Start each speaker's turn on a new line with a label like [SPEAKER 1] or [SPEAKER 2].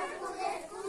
[SPEAKER 1] Santo poder